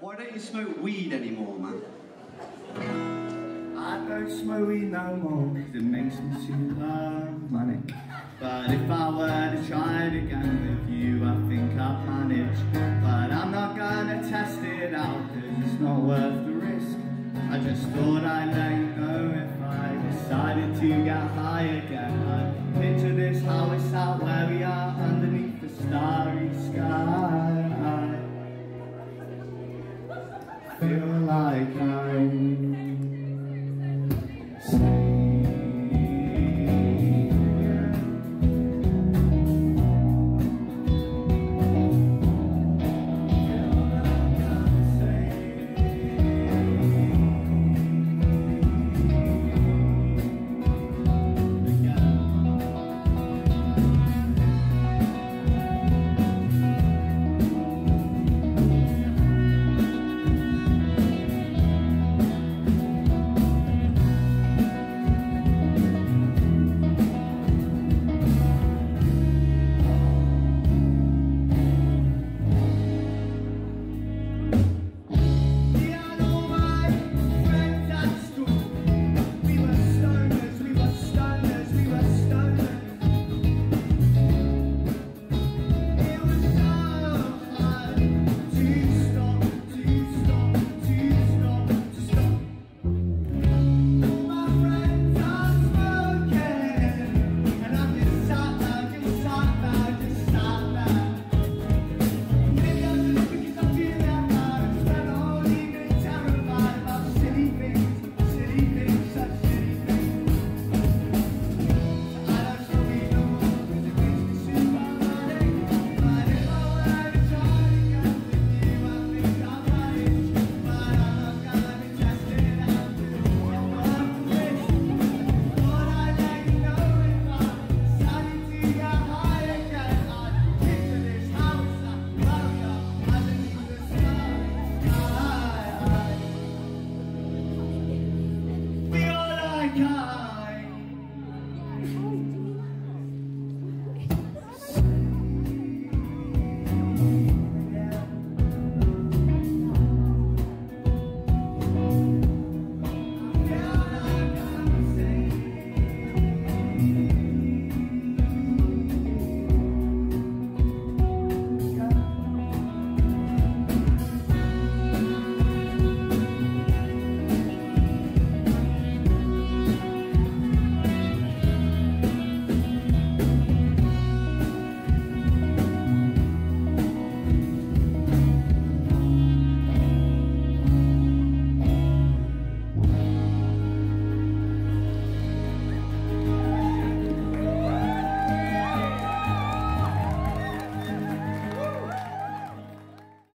Why don't you smoke weed anymore, man? I don't smoke weed no more because it makes me super manic. But if I were to try it again with you, I think I'd manage. But I'm not gonna test it out because it's not worth the risk. I just thought I'd let you know if I decided to get high again. I'd picture this how it's out feel like I'm